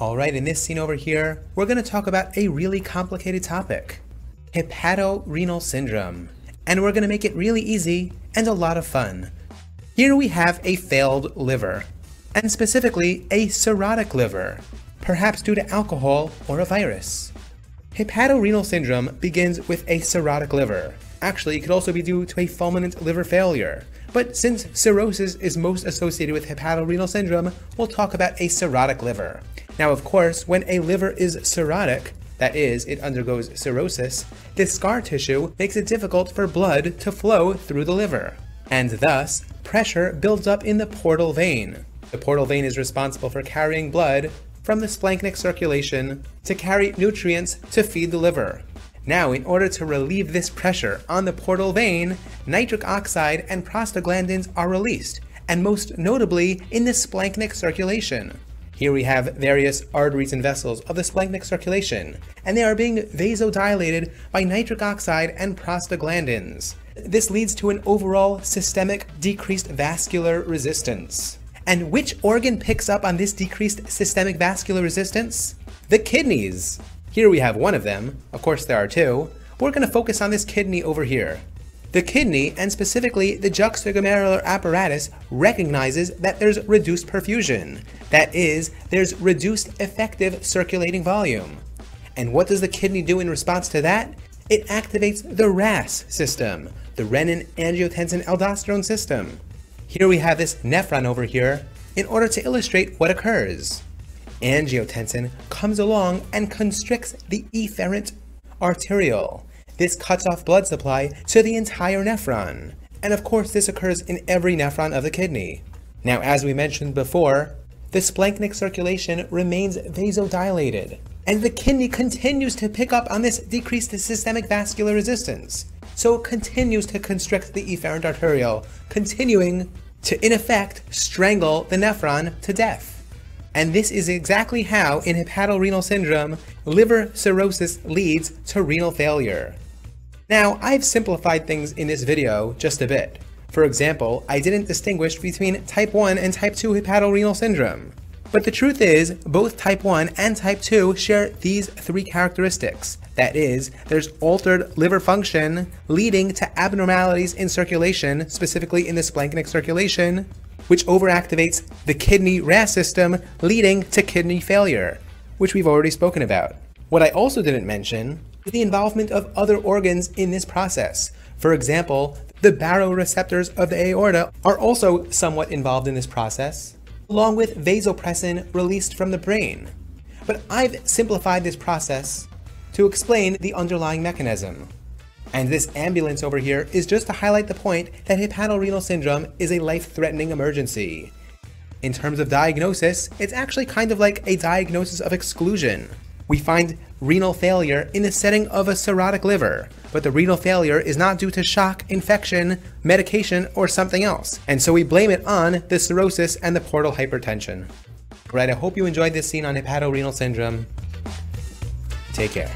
Alright, in this scene over here, we're going to talk about a really complicated topic. Hepatorenal syndrome. And we're going to make it really easy and a lot of fun. Here we have a failed liver, and specifically a cirrhotic liver, perhaps due to alcohol or a virus. Hepatorenal syndrome begins with a cirrhotic liver. Actually, it could also be due to a fulminant liver failure. But since cirrhosis is most associated with hepatorenal syndrome, we'll talk about a cirrhotic liver. Now, of course, when a liver is cirrhotic, that is, it undergoes cirrhosis, this scar tissue makes it difficult for blood to flow through the liver. And thus, pressure builds up in the portal vein. The portal vein is responsible for carrying blood from the splanchnic circulation to carry nutrients to feed the liver. Now, in order to relieve this pressure on the portal vein, nitric oxide and prostaglandins are released, and most notably in the splanchnic circulation. Here we have various arteries and vessels of the splanchnic circulation, and they are being vasodilated by nitric oxide and prostaglandins. This leads to an overall systemic decreased vascular resistance. And which organ picks up on this decreased systemic vascular resistance? The kidneys. Here we have one of them, of course there are two, we're going to focus on this kidney over here. The kidney, and specifically the juxtaglomerular apparatus, recognizes that there's reduced perfusion. That is, there's reduced effective circulating volume. And what does the kidney do in response to that? It activates the RAS system, the renin-angiotensin-aldosterone system. Here we have this nephron over here in order to illustrate what occurs. Angiotensin comes along and constricts the efferent arteriole. This cuts off blood supply to the entire nephron. And of course this occurs in every nephron of the kidney. Now as we mentioned before, the splanchnic circulation remains vasodilated, and the kidney continues to pick up on this decreased systemic vascular resistance so it continues to constrict the efferent arteriole, continuing to, in effect, strangle the nephron to death. And this is exactly how, in hepatorenal syndrome, liver cirrhosis leads to renal failure. Now, I've simplified things in this video just a bit. For example, I didn't distinguish between type 1 and type 2 hepatorenal syndrome. But the truth is, both type 1 and type 2 share these three characteristics. That is, there's altered liver function leading to abnormalities in circulation, specifically in the splanchnic circulation, which overactivates the kidney RAS system, leading to kidney failure, which we've already spoken about. What I also didn't mention is the involvement of other organs in this process. For example, the baroreceptors of the aorta are also somewhat involved in this process, along with vasopressin released from the brain. But I've simplified this process to explain the underlying mechanism. And this ambulance over here is just to highlight the point that hepatorenal syndrome is a life-threatening emergency. In terms of diagnosis, it's actually kind of like a diagnosis of exclusion. We find renal failure in the setting of a cirrhotic liver, but the renal failure is not due to shock, infection, medication, or something else. And so we blame it on the cirrhosis and the portal hypertension. Right, I hope you enjoyed this scene on hepatorenal syndrome. Take care.